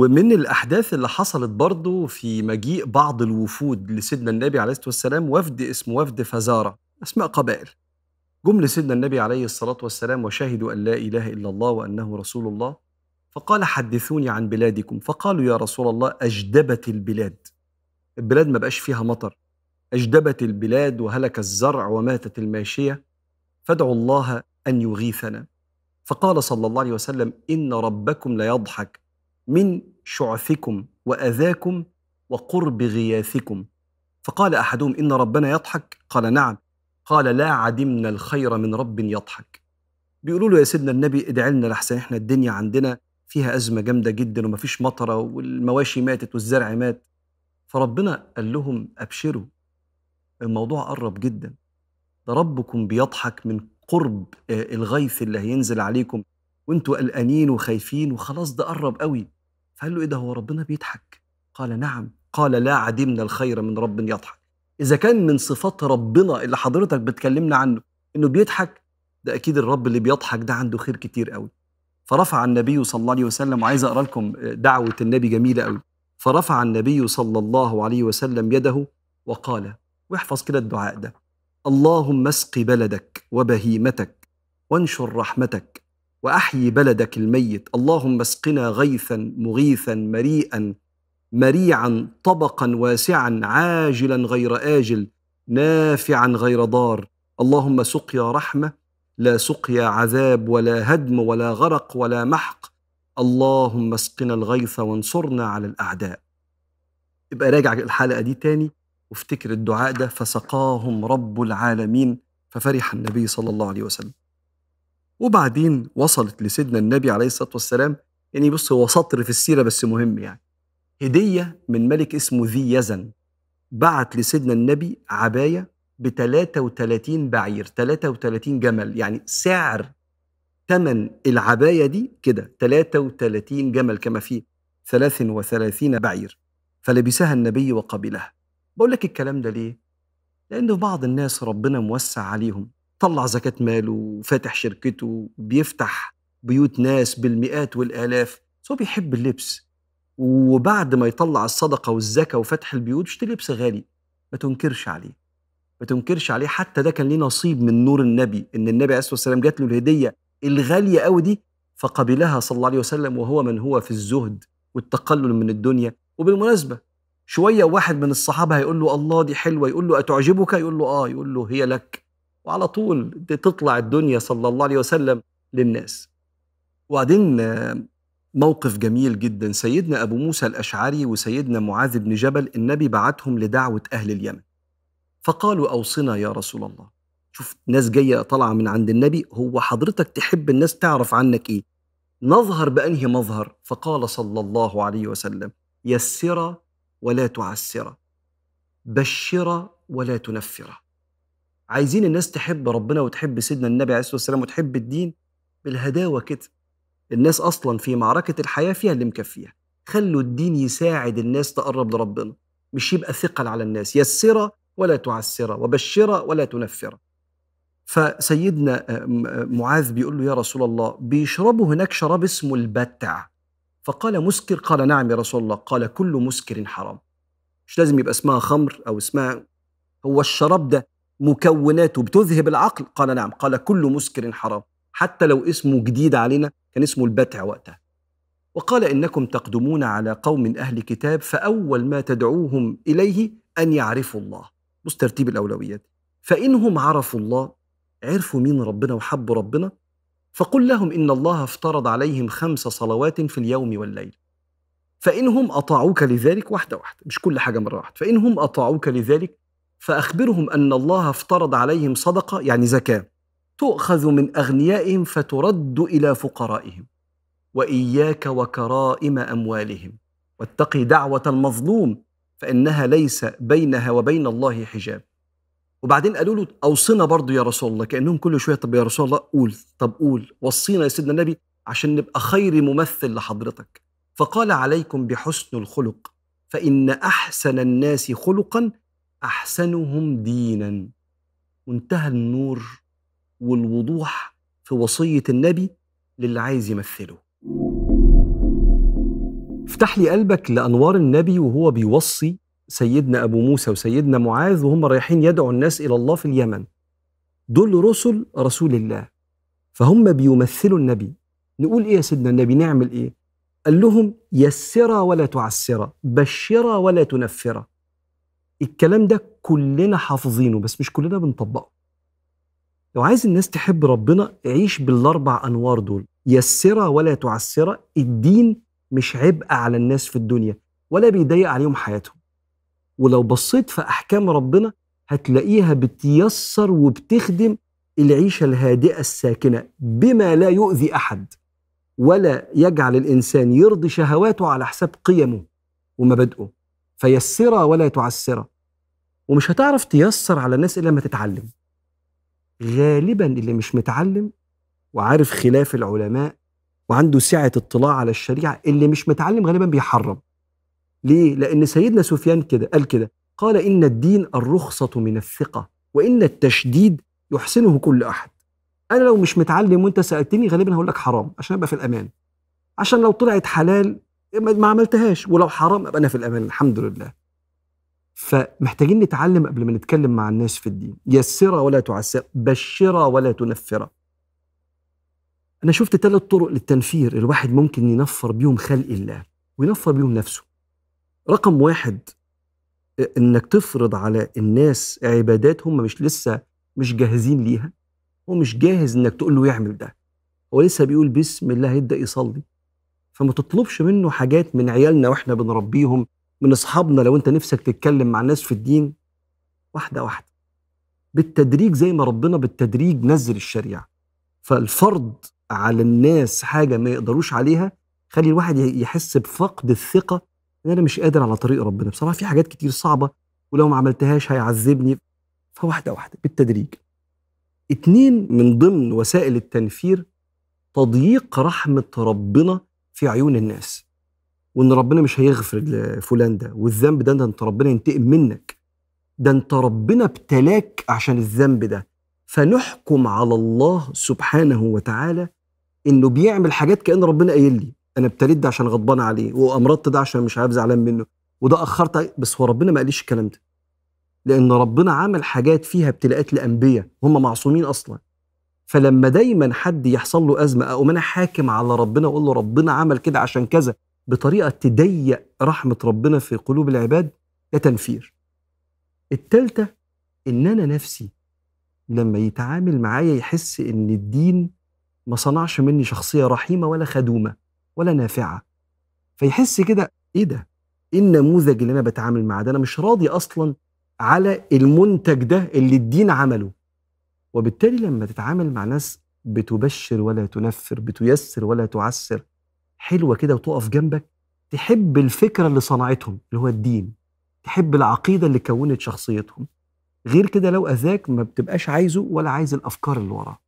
ومن الأحداث اللي حصلت برضه في مجيء بعض الوفود لسيدنا النبي عليه الصلاة والسلام وفد اسمه وفد فزارة أسماء قبائل. جم لسيدنا النبي عليه الصلاة والسلام وشهدوا أن لا إله إلا الله وأنه رسول الله فقال حدثوني عن بلادكم. فقالوا يا رسول الله أجدبت البلاد. البلاد ما بقاش فيها مطر. أجدبت البلاد وهلك الزرع وماتت الماشية. فادعوا الله أن يغيثنا. فقال صلى الله عليه وسلم إن ربكم ليضحك. من شعثكم وأذاكم وقرب غياثكم. فقال أحدهم إن ربنا يضحك؟ قال نعم. قال لا عدمنا الخير من رب يضحك. بيقولوا له يا سيدنا النبي ادعي لنا لحسن إحنا الدنيا عندنا فيها أزمة جامدة جدا ومفيش مطرة والمواشي ماتت والزرع مات. فربنا قال لهم أبشروا. الموضوع قرب جدا. ده ربكم بيضحك من قرب الغيث اللي هينزل عليكم. وأنتوا قلقانين وخايفين وخلاص ده قرب قوي. فقال له إيه ده هو ربنا بيضحك؟ قال نعم. قال لا عدمنا الخير من رب يضحك. إذا كان من صفات ربنا اللي حضرتك بتكلمنا عنه إنه بيضحك ده أكيد الرب اللي بيضحك ده عنده خير كتير قوي. فرفع النبي صلى الله عليه وسلم وعايز أقرأ لكم دعوة النبي جميلة قوي. فرفع النبي صلى الله عليه وسلم يده وقال واحفظ كده الدعاء ده. اللهم اسق بلدك وبهيمتك وانشر رحمتك وأحيي بلدك الميت. اللهم اسقنا غيثا مغيثا مريئا مريعا طبقا واسعا عاجلا غير آجل نافعا غير ضار. اللهم سقيا رحمة لا سقيا عذاب ولا هدم ولا غرق ولا محق. اللهم اسقنا الغيث وانصرنا على الأعداء. يبقى راجع الحلقة دي تاني وافتكر الدعاء ده فسقاهم رب العالمين ففرح النبي صلى الله عليه وسلم. وبعدين وصلت لسيدنا النبي عليه الصلاة والسلام. يعني بص هو سطر في السيرة بس مهم يعني. هدية من ملك اسمه ذي يزن. بعت لسيدنا النبي عباية ب 33 بعير 33 جمل. يعني سعر ثمن العباية دي كده 33 جمل كما في 33 بعير. فلبسها النبي وقبلها. بقول لك الكلام ده ليه؟ لأنه بعض الناس ربنا موسع عليهم. طلع زكاة ماله وفاتح شركته وبيفتح بيوت ناس بالمئات والآلاف. هو بيحب اللبس. وبعد ما يطلع الصدقة والزكاة وفتح البيوت يشتري لبس غالي. ما تنكرش عليه. ما تنكرش عليه. حتى ده كان ليه نصيب من نور النبي إن النبي عليه الصلاة والسلام جات له الهدية الغالية قوي دي فقبلها صلى الله عليه وسلم وهو من هو في الزهد والتقلل من الدنيا. وبالمناسبة شوية واحد من الصحابة هيقول له الله دي حلوة. يقول له أتعجبك؟ يقول له آه. يقول له هي لك. وعلى طول تطلع الدنيا صلى الله عليه وسلم للناس. وبعدين موقف جميل جدا. سيدنا أبو موسى الأشعري وسيدنا معاذ بن جبل النبي بعتهم لدعوة أهل اليمن. فقالوا أوصنا يا رسول الله. شوف ناس جاية طالعة من عند النبي هو حضرتك تحب الناس تعرف عنك إيه؟ نظهر بأنهي مظهر؟ فقال صلى الله عليه وسلم يسر ولا تعسر بشر ولا تنفر. عايزين الناس تحب ربنا وتحب سيدنا النبي عليه الصلاة والسلام وتحب الدين بالهداوة كده. الناس أصلا في معركة الحياة فيها اللي مكفيها. خلوا الدين يساعد الناس تقرب لربنا. مش يبقى ثقل على الناس. يسر ولا تعسر وبشر ولا تنفر. فسيدنا معاذ بيقول له يا رسول الله بيشربوا هناك شراب اسمه البتع. فقال مسكر قال نعم يا رسول الله. قال كل مسكر حرام. مش لازم يبقى اسمها خمر أو اسمها هو الشراب ده مكوناته بتذهب العقل؟ قال نعم. قال كل مسكر حرام. حتى لو اسمه جديد علينا كان اسمه البتع وقتها. وقال إنكم تقدمون على قوم أهل كتاب فأول ما تدعوهم إليه أن يعرفوا الله. بص ترتيب الأولويات. فإنهم عرفوا الله عرفوا مين ربنا وحبوا ربنا فقل لهم إن الله افترض عليهم خمس صلوات في اليوم والليل. فإنهم أطاعوك لذلك واحدة واحدة مش كل حاجة مرة واحدة. فإنهم أطاعوك لذلك فأخبرهم أن الله افترض عليهم صدقة يعني زكاة تؤخذ من أغنيائهم فترد إلى فقرائهم وإياك وكرائم أموالهم. واتقي دعوة المظلوم فإنها ليس بينها وبين الله حجاب. وبعدين قالوا له اوصنا برضه يا رسول الله كأنهم كل شوية طب يا رسول الله قول طب قول وصينا يا سيدنا النبي عشان نبقى خير ممثل لحضرتك. فقال عليكم بحسن الخلق فإن أحسن الناس خلقا أحسنهم دينا. وانتهى النور والوضوح في وصية النبي للي عايز يمثله. وافتح لي قلبك لأنوار النبي وهو بيوصي سيدنا أبو موسى وسيدنا معاذ وهم رايحين يدعوا الناس إلى الله في اليمن. دول رسل رسول الله. فهم بيمثلوا النبي. نقول إيه يا سيدنا النبي؟ نعمل إيه؟ قال لهم يسرا ولا تعسرا بشرا ولا تنفرا الكلام ده كلنا حافظينه بس مش كلنا بنطبقه. لو عايز الناس تحب ربنا عيش بالأربع أنوار دول. يسرا ولا تعسرا الدين مش عبء على الناس في الدنيا ولا بيضيق عليهم حياتهم. ولو بصيت في أحكام ربنا هتلاقيها بتيسر وبتخدم العيشة الهادئة الساكنة بما لا يؤذي أحد ولا يجعل الإنسان يرضي شهواته على حساب قيمه ومبادئه. فيسرها ولا تعسرها ومش هتعرف تيسر على الناس إلا لما تتعلم. غالبا اللي مش متعلم وعارف خلاف العلماء وعنده سعة اطلاع على الشريعة اللي مش متعلم غالبا بيحرم. ليه؟ لأن سيدنا سفيان كده قال كده قال إن الدين الرخصة من الثقة وإن التشديد يحسنه كل أحد. أنا لو مش متعلم وأنت سألتني غالبا هقول لك حرام عشان أبقى في الأمان. عشان لو طلعت حلال ما عملتهاش. ولو حرام أبقى أنا في الأمان الحمد لله. فمحتاجين نتعلم قبل ما نتكلم مع الناس في الدين. يسرا ولا تعسر بشرا ولا تنفرا أنا شفت ثلاث طرق للتنفير الواحد ممكن ينفر بيهم خلق الله وينفر بيهم نفسه. رقم واحد إنك تفرض على الناس عبادات هم مش لسه مش جاهزين ليها. هو مش جاهز إنك تقول له يعمل ده. هو لسه بيقول بسم الله يبدأ يصلي. فما تطلبش منه حاجات من عيالنا وإحنا بنربيهم من أصحابنا لو أنت نفسك تتكلم مع الناس في الدين. واحدة واحدة. بالتدريج زي ما ربنا بالتدريج نزل الشريعة. فالفرض على الناس حاجة ما يقدروش عليها خلي الواحد يحس بفقد الثقة إن أنا مش قادر على طريق ربنا. بصراحة في حاجات كتير صعبة ولو ما عملتهاش هيعذبني. فواحدة واحدة بالتدريج. اتنين من ضمن وسائل التنفير تضييق رحمة ربنا في عيون الناس وإن ربنا مش هيغفر لفلان ده والذنب ده, ده أنت ربنا ينتقم منك. ده أنت ربنا ابتلاك عشان الذنب ده. فنحكم على الله سبحانه وتعالى إنه بيعمل حاجات كأن ربنا قايل لي. أنا ابتليت ده عشان غضبان عليه وأمرضت ده عشان مش عارف زعلان منه وده أخرت بس هو ربنا ما قاليش الكلام ده. لأن ربنا عمل حاجات فيها ابتلاءات لأنبياء هم معصومين أصلا. فلما دايما حد يحصل له أزمة أو أنا حاكم على ربنا واقول له ربنا عمل كده عشان كذا بطريقة تضيق رحمة ربنا في قلوب العباد ده تنفير. التالتة إن أنا نفسي لما يتعامل معايا يحس إن الدين ما صنعش مني شخصية رحيمة ولا خدومة ولا نافعة. فيحس كده إيه ده؟ إيه النموذج اللي أنا بتعامل معاه ده؟ أنا مش راضي أصلا على المنتج ده اللي الدين عمله. وبالتالي لما تتعامل مع ناس بتبشر ولا تنفر بتيسر ولا تعسر حلوة كده وتقف جنبك تحب الفكرة اللي صنعتهم اللي هو الدين تحب العقيدة اللي كونت شخصيتهم. غير كده لو أذاك ما بتبقاش عايزه ولا عايز الأفكار اللي وراه.